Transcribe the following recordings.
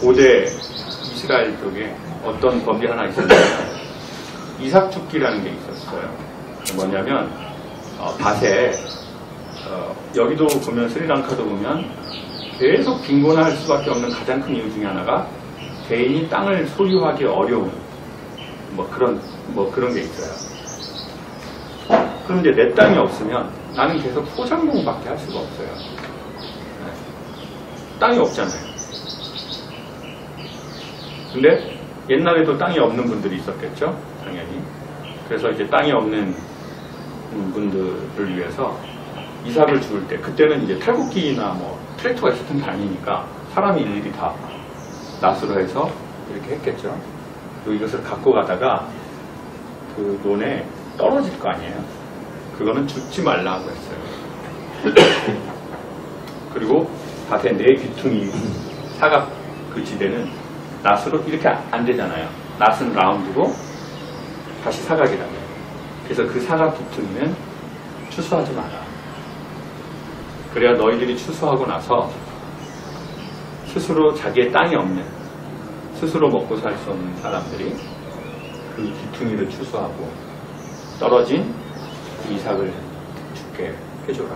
고대 이스라엘 쪽에 어떤 법이 하나 있었는데 이삭축기라는 게 있었어요. 뭐냐면 어, 밭에 어, 여기도 보면 스리랑카도 보면 계속 빈곤할 수밖에 없는 가장 큰 이유 중에 하나가 개인이 땅을 소유하기 어려운 뭐 그런 뭐 그런 게 있어요. 이제 내 땅이 없으면 나는 계속 소상공밖에 할 수가 없어요. 네. 땅이 없잖아요. 근데 옛날에도 땅이 없는 분들이 있었겠죠, 당연히. 그래서 이제 땅이 없는 분들을 위해서 이삭을 죽을 때 그때는 이제 탈곡기나 뭐 트랙터가 있었던 게 아니니까 사람이 일일이 다 낫으로 해서 이렇게 했겠죠. 그리고 이것을 갖고 가다가 그 논에 떨어질 거 아니에요. 그거는 죽지 말라고 했어요. 그리고 밭에 네 귀퉁이 사각 그 지대는 낫으로 이렇게 안 되잖아요. 낫은 라운드고 다시 사각이라면. 그래서 그 사각 귀퉁이는 추수하지 마라. 그래야 너희들이 추수하고 나서 스스로 자기의 땅이 없는 스스로 먹고 살 수 없는 사람들이 그 귀퉁이를 추수하고 떨어진 그 이삭을 죽게 해줘라.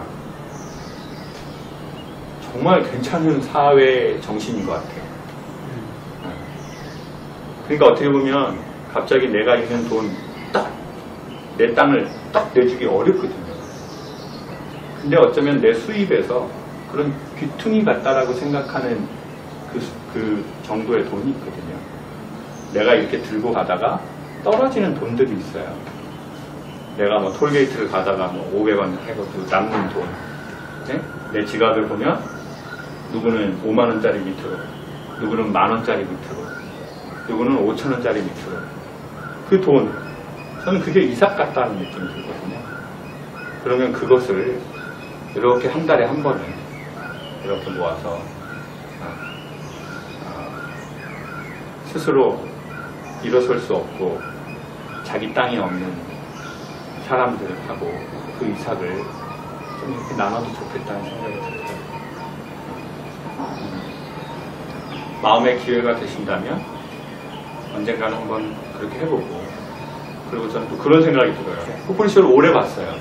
정말 괜찮은 사회 정신인 것 같아요. 그러니까 어떻게 보면 갑자기 내가 있는 돈 딱 내 땅을 딱 내주기 어렵거든요. 근데 어쩌면 내 수입에서 그런 귀퉁이 같다라고 생각하는 그, 그 정도의 돈이 있거든요. 내가 이렇게 들고 가다가 떨어지는 돈들이 있어요. 내가 뭐 톨게이트를 가다가 뭐 500원 해가지고 남는 돈. 네? 내 지갑을 보면 누구는 5만원짜리 밑으로, 누구는 만원짜리 밑으로, 누구는 5천원짜리 밑으로. 그 돈, 저는 그게 이삭 같다는 느낌이 들거든요. 그러면 그것을 이렇게 한 달에 한 번은 이렇게 모아서 아, 아, 스스로 일어설 수 없고 자기 땅이 없는 사람들하고 그 이삭을 좀 이렇게 나눠도 좋겠다는 생각이 들어요. 음, 마음의 기회가 되신다면 언젠가는 한번 그렇게 해보고 그리고 저는 또 그런 생각이 들어요. 포플쇼를 오래 봤어요.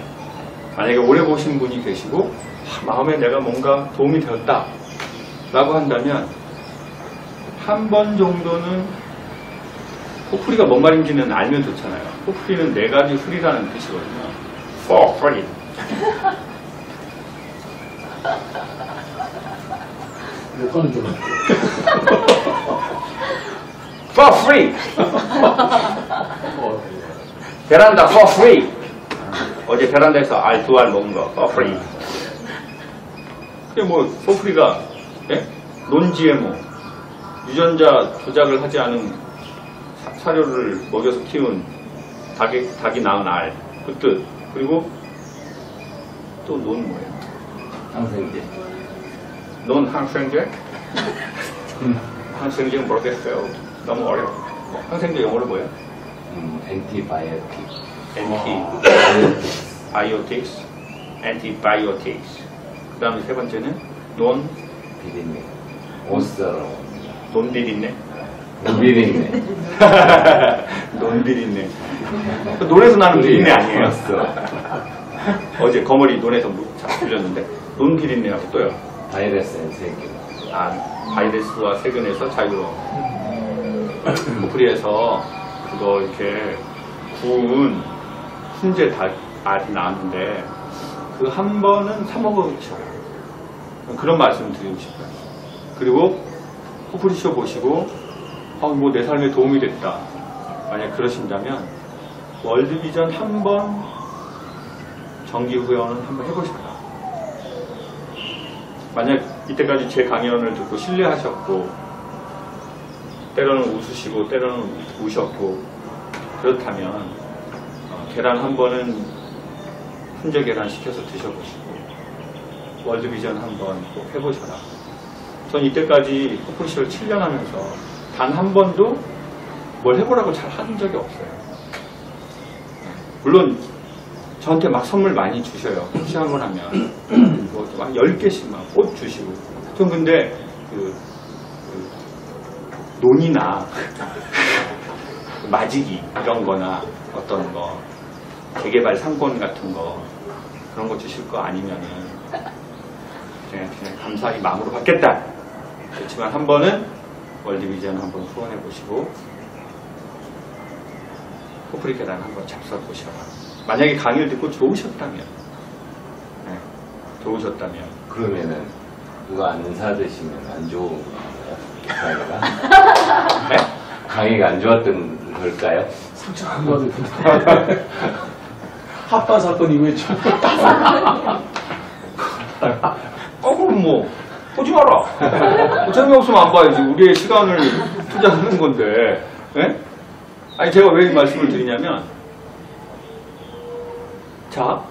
만약에 오래 보신 분이 계시고 아, 마음에 내가 뭔가 도움이 되었다 라고 한다면 한 번 정도는 포프리가 뭔 말인지는 알면 좋잖아요. 포프리는 네 가지 풀이라는 뜻이거든요. For free. 이거는 좀 For free. 뭐, 베란다 for free. 어제 베란다에서 알 두 알 먹은 거 for free. 그게 뭐 for free가 예? 논지에 뭐 유전자 조작을 하지 않은 사- 사료를 먹여서 키운 닭이, 닭이 낳은 알. 그 뜻. 그리고 또 논 뭐예요? 항생제. 논 항생제? 항생제 모르겠어요. 너무 어려워. 뭐, 항생제 영어로 뭐예요? 음, 엔티바이오틱. antibiotics, antibiotics. 그 다음에 세 번째는 논, 비린내. 오스라고. 논비린내. 비린내. 논 비린내. 그 논에서 나는 비린내 아니에요? 어제 거머리 논에서 물 잡혔는데 논 비린내하고 또요. 바이러스의 세균. 아, 바이러스와 세균에서 자유로운. 포프리에서 그거 이렇게 구운 훈제 닭 알이 나왔는데 그 한 번은 사 먹으셔. 그런 말씀 드리고 싶어요. 그리고 포프리쇼 보시고 어, 뭐 내 삶에 도움이 됐다. 만약 그러신다면 월드비전 한 번 정기 후원은 한번 해보셔라. 만약 이때까지 제 강연을 듣고 신뢰하셨고 때로는 웃으시고 때로는 우셨고 그렇다면 어, 계란 한 번은 훈제 계란 시켜서 드셔보시고 월드비전 한번 꼭 해보셔라. 전 이때까지 포프쇼를 7년 하면서 단 한 번도 뭘 해보라고 잘한 적이 없어요. 물론 저한테 막 선물 많이 주셔요. 시험을 하면. 뭐 막 10개씩 막 꽃 주시고. 전 근데 그, 그 논이나 마지기 이런 거나 어떤 거 재개발 상권 같은 거 그런 거 주실 거 아니면은 그냥, 그냥 감사히 마음으로 받겠다. 그렇지만 한 번은 월드비전 한번 후원해 보시고 코프리 계단 한번 잡숴 보셔라. 만약에 강의를 듣고 좋으셨다면, 네, 좋으셨다면 그러면은 누가 안 사드시면 안 좋은 건가요? 강의가? 네? 안 좋았던 걸까요? 상처 안 받을 합반 사건 이후에 좀 어, 그럼 뭐, 보지 마라. 뭐 재미없으면 안 봐야지. 우리의 시간을 투자하는 건데. 예? 아니, 제가 왜이 말씀을 드리냐면, 자,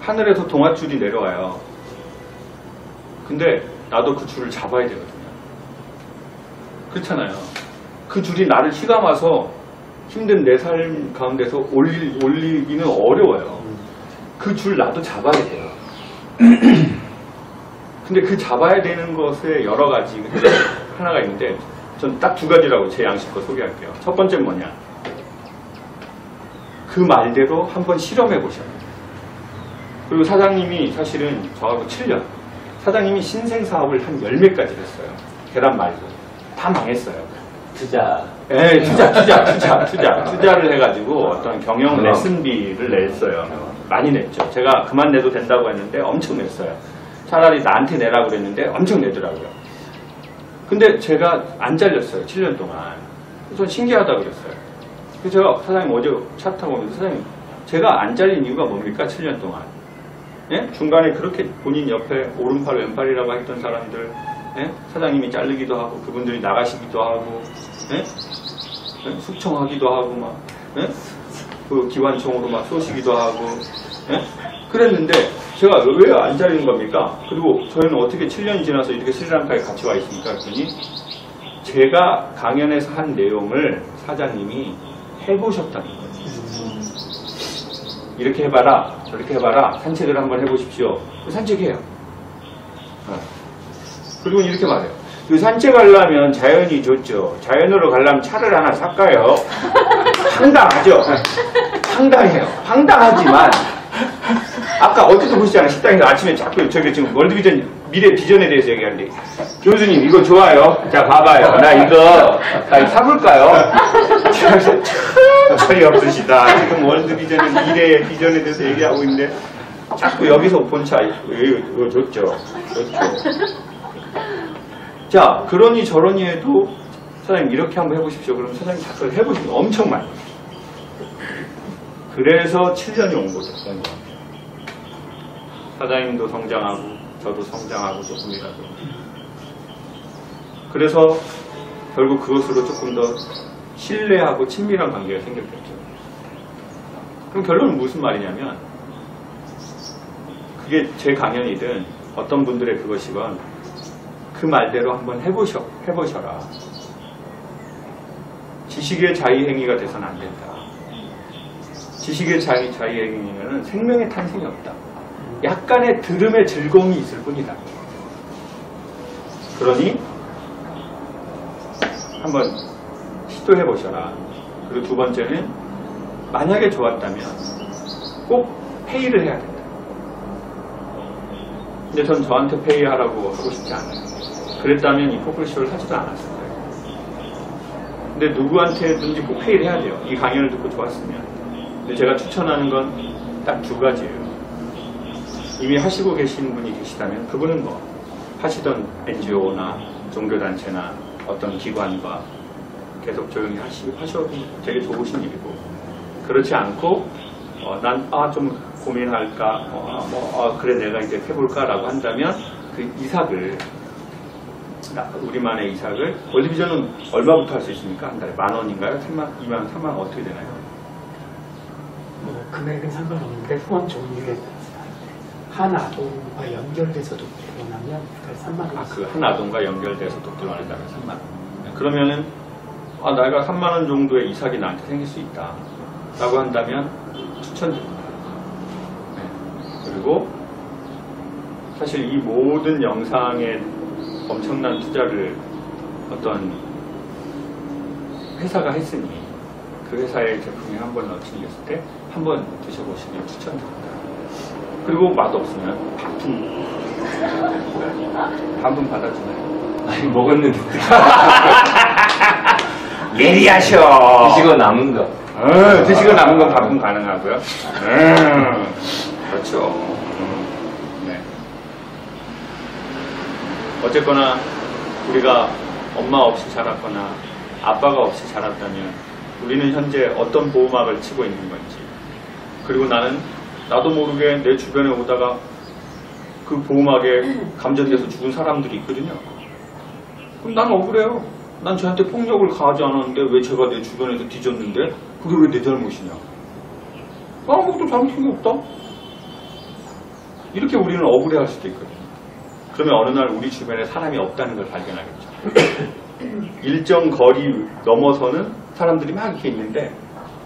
하늘에서 동아줄이 내려와요. 근데 나도 그 줄을 잡아야 되거든요. 그렇잖아요. 그 줄이 나를 휘감아서 힘든 내 삶 가운데서 올리, 올리기는 어려워요. 그 줄 나도 잡아야 돼요. 근데 그 잡아야 되는 것에 여러 가지 하나가 있는데 전 딱 두 가지라고 제 양식껏 소개할게요. 첫 번째 뭐냐? 그 말대로 한번 실험해 보셔요. 그리고 사장님이 사실은 저하고 7년 사장님이 신생 사업을 한 10매까지 했어요. 계란 말고 다 망했어요. 투자. 예, 투자, 투자, 투자, 투자, 투자를 해가지고 어떤 경영 그럼. 레슨비를 냈어요. 많이 냈죠. 제가 그만 내도 된다고 했는데 엄청 냈어요. 차라리 나한테 내라고 그랬는데 엄청 내더라고요. 근데 제가 안 잘렸어요. 7년 동안. 그래서 전 신기하다고 그랬어요. 그래서 제가 사장님 어제 차 타고 오면서 사장님 제가 안 잘린 이유가 뭡니까? 7년 동안. 예? 중간에 그렇게 본인 옆에 오른팔 왼팔이라고 했던 사람들 예? 사장님이 자르기도 하고 그분들이 나가시기도 하고 예? 예? 숙청하기도 하고 막 예? 그 기관총으로 막 쏘시기도 하고 예? 그랬는데 제가 왜안 잘린 겁니까? 그리고 저희는 어떻게 7년이 지나서 이렇게 스리랑카에 같이 와 있습니까? 그랬더니 제가 강연에서 한 내용을 사장님이 해보셨다는 거예요. 이렇게 해봐라, 저렇게 해봐라, 산책을 한번 해보십시오. 산책해요. 어. 그리고 이렇게 말해요. 그 산책하려면 자연이 좋죠. 자연으로 가려면 차를 하나 살까요? 황당하죠? 황당해요. 황당하지만, 아까 어제도 보시잖아요. 식당에서 아침에 자꾸 저기 지금 월드비전 미래 비전에 대해서 얘기하는데, 교수님 이거 좋아요. 자, 봐봐요. 나 이거, 나 이거 사볼까요? 그래서 천천히 없으시다. 지금 월드비전은 미래의 비전에 대해서 얘기하고 있는데, 자꾸 여기서 본차, 이거, 이거 좋죠. 좋죠. 자, 그러니 저러니 해도 사장님 이렇게 한번 해보십시오. 그러면 사장님 다 그걸 해보시면 엄청 많이. 그래서 7년이 온 거죠. 사장님도 성장하고 저도 성장하고 조금이라도. 그래서 결국 그것으로 조금 더 신뢰하고 친밀한 관계가 생겼겠죠. 그럼 결론은 무슨 말이냐면 그게 제 강연이든 어떤 분들의 그것이건 그 말대로 한번 해보셔, 해보셔라. 지식의 자의행위가 돼서는 안 된다. 지식의 자의, 자의행위는 생명의 탄생이 없다. 약간의 들음의 즐거움이 있을 뿐이다. 그러니 한번 시도해 보셔라. 그리고 두 번째는 만약에 좋았다면 꼭 페이를 해야 된다. 근데 전 저한테 페이하라고 하고 싶지 않아요. 그랬다면 이 포클쇼를 하지도 않았을 거예요. 근데 누구한테든지 꼭 페이를 해야 돼요. 이 강연을 듣고 좋았으면. 근데 제가 추천하는 건 딱 두 가지예요. 이미 하시고 계신 분이 계시다면 그분은 뭐 하시던 NGO나 종교단체나 어떤 기관과 계속 조용히 하시, 하셔도 되게 좋으신 일이고 그렇지 않고 어, 난아좀 고민할까 어, 아, 뭐 아, 그래 내가 이제 해볼까라고 한다면 그 이삭을 나- 우리만의 이삭을 월드비전은 얼마부터 할 수 있습니까? 한 달에 만 원인가요? 3만, 2만, 3만 원 어떻게 되나요? 뭐 금액은 상관없는데 후원 종류에 한 아동과 연결돼서 독립원하면 달 3만 원. 아, 그 한 아동과 연결돼서 독들원에 따라 3만 원. 네, 그러면은 아, 내가 3만 원 정도의 이삭이 나한테 생길 수 있다. 라고 한다면 추천드립니다. 네. 그리고 사실 이 모든 영상의 엄청난 투자를 어떤 회사가 했으니 그 회사의 제품이 한 번 런칭했을 때 한 번 드셔보시길 추천드립니다. 그리고 맛없으면 반품 반품 받아주나요? 아니, 먹었는데. 예리하셔. 드시고 남은 거. 어, 드시고 남은 건 반품 가능하고요. 음, 그렇죠. 음, 네. 어쨌거나 우리가 엄마 없이 자랐거나 아빠가 없이 자랐다면 우리는 현재 어떤 보호막을 치고 있는 건지 그리고 나는 나도 모르게 내 주변에 오다가 그 보호막에 감전돼서 죽은 사람들이 있거든요. 그럼 난 억울해요. 난 저한테 폭력을 가하지 않았는데 왜 제가 내 주변에서 뒤졌는데 그게 왜 내 잘못이냐? 아무것도 잘못한 게 없다. 이렇게 우리는 억울해할 수도 있거든요. 그러면 어느 날 우리 주변에 사람이 없다는 걸 발견하겠죠. 일정 거리 넘어서는 사람들이 막 이렇게 있는데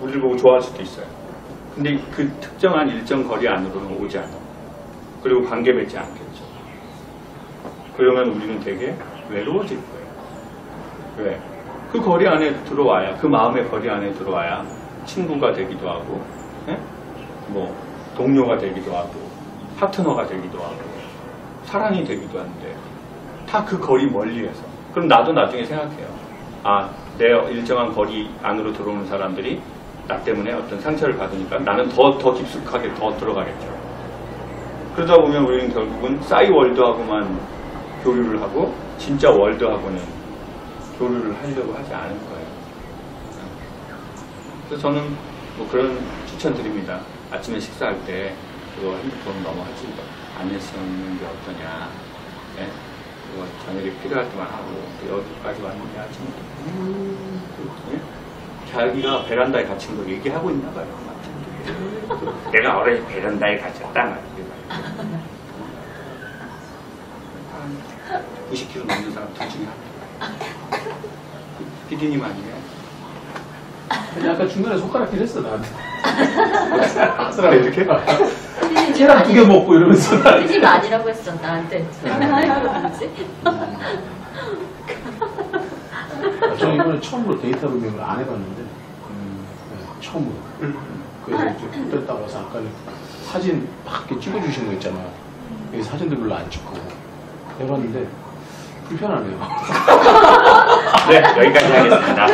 우리를 보고 좋아할 수도 있어요. 근데 그 특정한 일정 거리 안으로는 오지 않아. 그리고 관계 맺지 않겠죠. 그러면 우리는 되게 외로워질 거예요. 왜? 그 거리 안에 들어와야, 그 마음의 거리 안에 들어와야 친구가 되기도 하고, 예? 뭐, 동료가 되기도 하고, 파트너가 되기도 하고, 사랑이 되기도 하는데, 다 그 거리 멀리에서. 그럼 나도 나중에 생각해요. 아, 내 일정한 거리 안으로 들어오는 사람들이 나 때문에 어떤 상처를 받으니까 나는 더, 더 깊숙하게 더 들어가겠죠. 그러다 보면 우리는 결국은 싸이 월드하고만 교류를 하고, 진짜 월드하고는 교류를 하려고 하지 않을 거예요. 그래서 저는 뭐 그런 추천 드립니다. 아침에 식사할 때 그거 핸드폰 하지 않 게 어떠냐. 예? 그거 저녁에 필요할 때만 하고 또 여기까지 왔는데 아침부터 음, 예? 자기가 베란다에 갇힌 거 얘기하고 있나 봐요. 내가 어른이 베란다에 갇혔다 말이에요. 90kg 넘는 사람 둘 중에 한 명. 피디님 아니에요? 약간 중간에 손가락 길했어 나한테. 아, 이렇게? 계란 두 개 먹고 이러면서. 피디가 아니라고 했어 나한테 뭐지? 저 이번에 처음으로 데이터 로밍을 안 해봤는데 네, 처음으로. 그래서 이제 그때 딱 와서 아까 사진 막 이렇게 찍어주신 거 있잖아요. 여기 사진들 별로 안 찍고 해봤는데 불편하네요. 네, 여기까지 하겠습니다.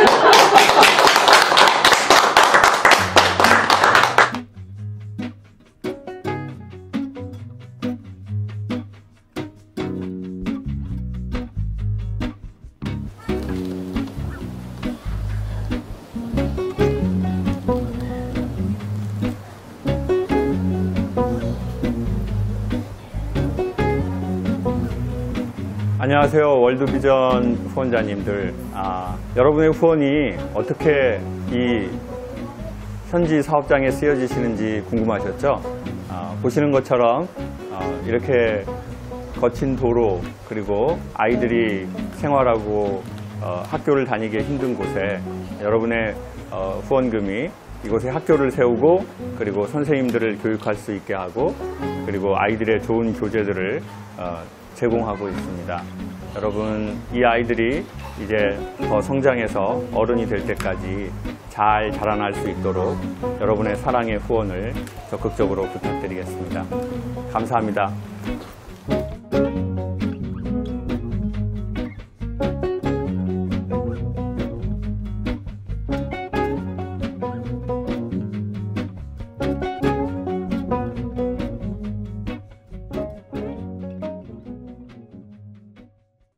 안녕하세요. 월드비전 후원자님들. 아, 여러분의 후원이 어떻게 이 현지 사업장에 쓰여지시는지 궁금하셨죠? 아, 보시는 것처럼 어, 이렇게 거친 도로 그리고 아이들이 생활하고 어, 학교를 다니기 힘든 곳에 여러분의 어, 후원금이 이곳에 학교를 세우고 그리고 선생님들을 교육할 수 있게 하고 그리고 아이들의 좋은 교재들을 어, 제공하고 있습니다. 여러분 이 아이들이 이제 더 성장해서 어른이 될 때까지 잘 자라날 수 있도록 여러분의 사랑의 후원을 적극적으로 부탁드리겠습니다. 감사합니다.